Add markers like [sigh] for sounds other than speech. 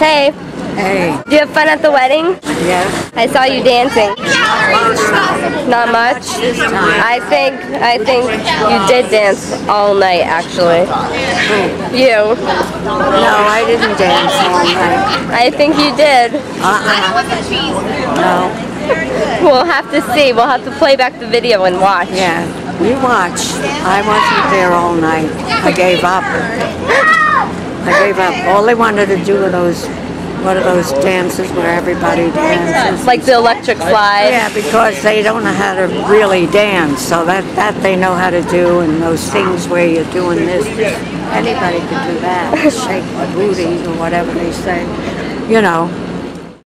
Hey, Hey, do you have fun at the wedding? yeah. I saw you dancing. Not much. I think I think you did dance all night actually. You. No, I didn't dance all night. I think you did. Uh-uh. No. We'll have to see. We'll have to play back the video and watch. Yeah. You watch. I wasn't there all night. I gave up. [laughs] I gave up. All they wanted to do were those, what are those dances where everybody dances? Like the electric slide. Yeah, because they don't know how to really dance. So that, that they know how to do, and those things where you're doing this, anybody can do that. Shake the booty or whatever they say. You know,